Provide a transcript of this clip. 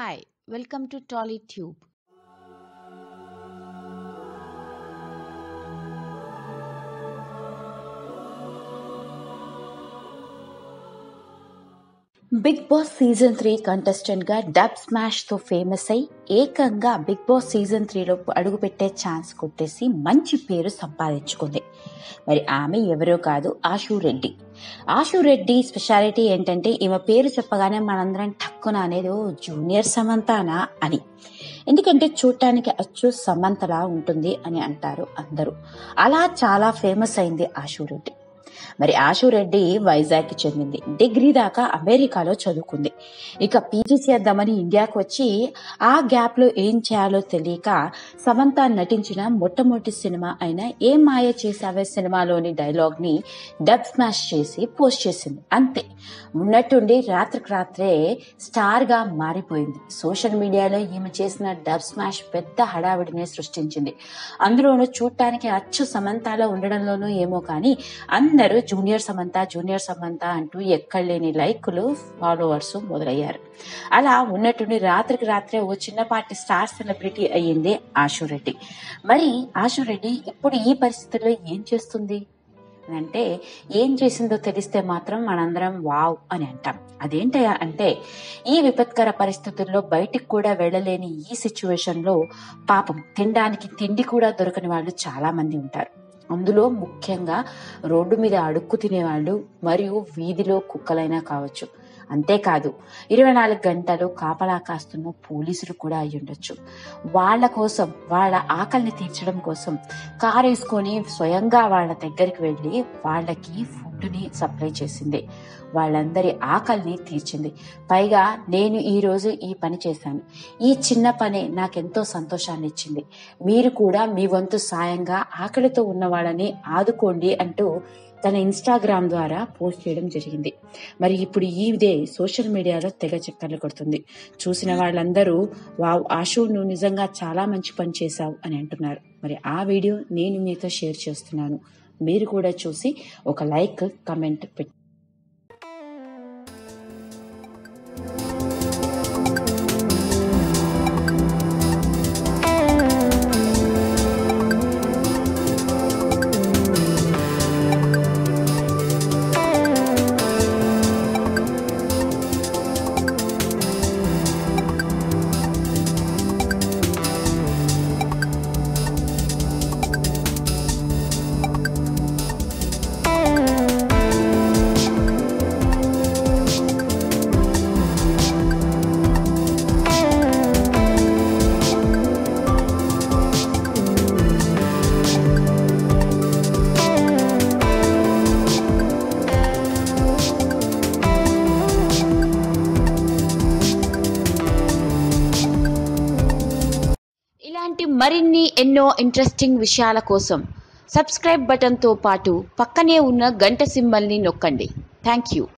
Hi, welcome to TollyTube. Big Boss season three కంటెస్టెంట్గా dub స్మాష్తో famous అయి ఏకంగా big Boss season త్రీలో అడుగుపెట్టే ఛాన్స్ కొట్టేసి మంచి పేరు సంపాదించుకుంది మరి ఆమె ఎవరో కాదు ఆశు రెడ్డి ఆశు రెడ్డి స్పెషాలిటీ ఏంటంటే ఈమె పేరు చెప్పగానే మనందరం టక్కున అనేది జూనియర్ సమంతానా అని. ఎందుకంటే చూడటానికి అచ్చు సమంతలా ఉంటుంది అని అంటారు అందరూ. అలా చాలా ఫేమస్ అయింది ఆ షూరిటీ మరి ఆశురెడ్డి వైజాగ్కి చెందింది. డిగ్రీ దాకా అమెరికాలో చదువుకుంది. ఇక పీజీ చేద్దామని ఇండియాకు వచ్చి ఆ గ్యాప్లో ఏం చేయాలో తెలియక సమంత నటించిన మొట్టమొదటి సినిమా అయిన ఏ మాయ చేసావే సినిమాలోని డైలాగ్ని డబ్ స్మాష్ చేసి పోస్ట్ చేసింది. అంతే. ఉన్నట్టుండి రాత్రికి రాత్రే స్టార్గా మారిపోయింది. సోషల్ మీడియాలో ఈమె చేసిన డబ్ స్మాష్ పెద్ద హడావిడిని సృష్టించింది. అందులోనూ చూడటానికి అచ్చు సమంతాలో ఉండడంలోనూ ఏమో కానీ అందరూ జూనియర్ సమంత జూనియర్ సమంత అంటూ ఎక్కడ లేని లైకులు ఫాలోవర్స్ మొదలయ్యారు. అలా ఉన్నట్టుండి రాత్రికి రాత్రే ఓ చిన్నపాటి స్టార్ సెలబ్రిటీ అయ్యింది ఆశురెడ్డి మరి ఆశురెడ్డి ఇప్పుడు ఈ పరిస్థితుల్లో ఏం చేస్తుంది? అంటే ఏం చేసిందో తెలిస్తే మాత్రం మనందరం వావ్ అని అంటాం. అదేంటి అంటే ఈ విపత్కర పరిస్థితుల్లో బయటికి కూడా వెళ్ళలేని ఈ సిచ్యువేషన్లో పాపం తినడానికి తిండి కూడా దొరకని వాళ్ళు చాలా మంది ఉంటారు. అందులో ముఖ్యంగా రోడ్డు మీద అడుక్కు తినేవాళ్ళు మరియు వీధిలో కుక్కలైనా కావచ్చు. అంతేకాదు ఇరవై నాలుగు గంటలు కాపలా కాస్తున్న పోలీసులు కూడా అయి ఉండొచ్చు. వాళ్ళ కోసం వాళ్ళ ఆకలిని తీర్చడం కోసం కారు వేసుకొని స్వయంగా వాళ్ళ దగ్గరికి వెళ్ళి వాళ్ళకి ఫుడ్ని సప్లై చేసింది. వాళ్ళందరి ఆకలిని తీర్చింది. పైగా నేను ఈరోజు ఈ పని చేశాను. ఈ చిన్న పని నాకెంతో సంతోషాన్ని ఇచ్చింది. మీరు కూడా మీ వంతు సాయంగా ఆకలితో ఉన్న వాళ్ళని ఆదుకోండి అంటూ తన ఇన్స్టాగ్రామ్ ద్వారా పోస్ట్ చేయడం జరిగింది. మరి ఇప్పుడు ఇదే సోషల్ మీడియాలో తెగ చక్కర్లు కొడుతుంది. చూసిన వాళ్ళందరూ వావ్ ఆశు నువ్వు నిజంగా చాలా మంచి పని చేశావు అని అంటున్నారు. మరి ఆ వీడియో నేను మీతో షేర్ చేస్తున్నాను. మీరు కూడా చూసి ఒక లైక్ కమెంట్ పెట్టి మరిన్ని ఎన్నో ఇంట్రెస్టింగ్ విషయాల కోసం సబ్స్క్రైబ్ బటన్తో పాటు పక్కనే ఉన్న గంట సింబల్ని నొక్కండి. Thank you